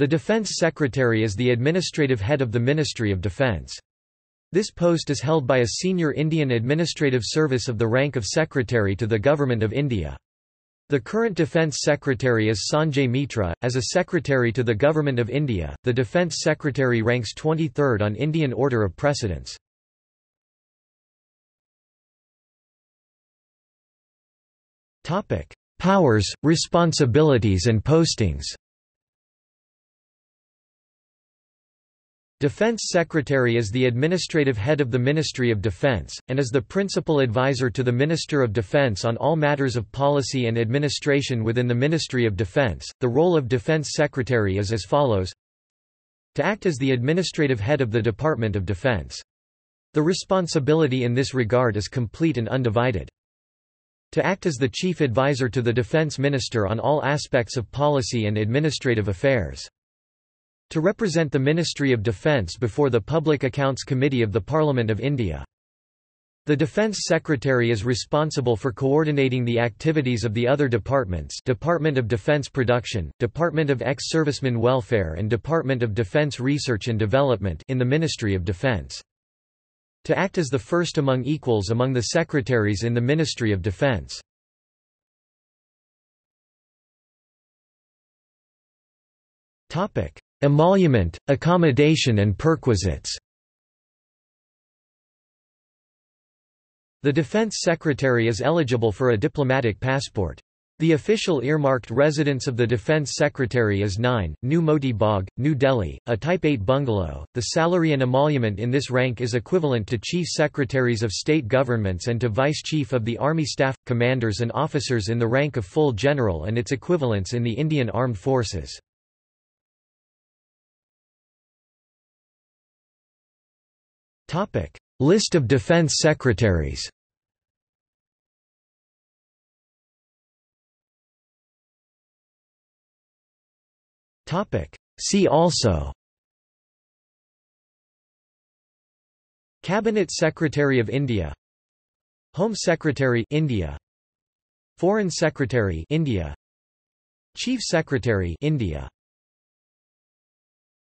The Defense Secretary is the administrative head of the Ministry of Defence. This post is held by a senior Indian Administrative Service of the rank of Secretary to the Government of India. The current Defence Secretary is Sanjay Mitra. As a Secretary to the Government of India, the Defence Secretary ranks 23rd on Indian order of precedence. Powers, responsibilities and postings Defense Secretary is the administrative head of the Ministry of Defense, and is the principal advisor to the Minister of Defense on all matters of policy and administration within the Ministry of Defense. The role of Defense Secretary is as follows To act as the administrative head of the Department of Defense. The responsibility in this regard is complete and undivided. To act as the chief advisor to the Defense Minister on all aspects of policy and administrative affairs to represent the Ministry of Defence before the Public Accounts Committee of the Parliament of India. The Defence Secretary is responsible for coordinating the activities of the other departments Department of Defence Production, Department of Ex-Servicemen Welfare and Department of Defence Research and Development in the Ministry of Defence. To act as the first among equals among the secretaries in the Ministry of Defence. Emolument, accommodation and perquisites The Defense Secretary is eligible for a diplomatic passport. The official earmarked residence of the Defense Secretary is 9, New Moti Bagh, New Delhi, a Type 8 bungalow. The salary and emolument in this rank is equivalent to Chief Secretaries of State Governments and to Vice Chief of the Army Staff, commanders and officers in the rank of full general and its equivalents in the Indian Armed Forces. Topic: List of defense secretaries. Topic: See also. Cabinet Secretary of India. Home Secretary India. Foreign Secretary India. Chief Secretary India